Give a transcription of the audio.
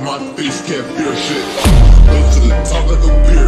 my face can't fear shit. Go to the top of the beer.